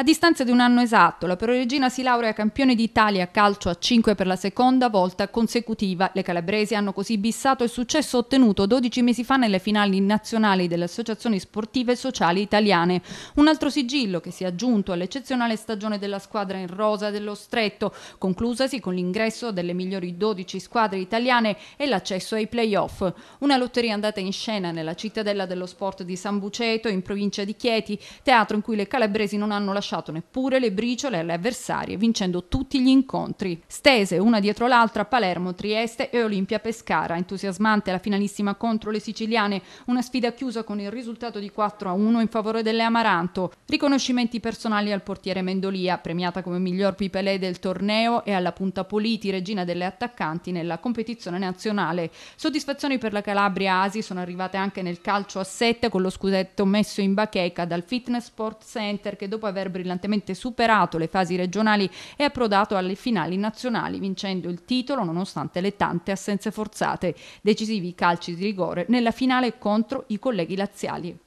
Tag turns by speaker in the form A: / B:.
A: A distanza di un anno esatto, la Peruregina si laurea campione d'Italia a calcio a 5 per la seconda volta consecutiva. Le calabresi hanno così bissato il successo ottenuto 12 mesi fa nelle finali nazionali delle associazioni sportive e sociali italiane. Un altro sigillo che si è aggiunto all'eccezionale stagione della squadra in rosa dello Stretto, conclusasi con l'ingresso delle migliori 12 squadre italiane e l'accesso ai playoff. Una lotteria andata in scena nella cittadella dello sport di San Buceto, in provincia di Chieti, teatro in cui le calabresi non hanno lasciato lasciato neppure le briciole alle avversarie, vincendo tutti gli incontri. Stese una dietro l'altra Palermo, Trieste e Olimpia Pescara. Entusiasmante la finalissima contro le siciliane, una sfida chiusa con il risultato di 4 a 1 in favore delle Amaranto. Riconoscimenti personali al portiere Mendolia, premiata come miglior pipelè del torneo e alla punta Politi, regina delle attaccanti nella competizione nazionale. Soddisfazioni per la Calabria Asi sono arrivate anche nel calcio a 7 con lo scudetto messo in bacheca dal Fitness Sport Center che dopo brillantemente superato le fasi regionali e approdato alle finali nazionali, vincendo il titolo nonostante le tante assenze forzate. Decisivi calci di rigore nella finale contro i colleghi laziali.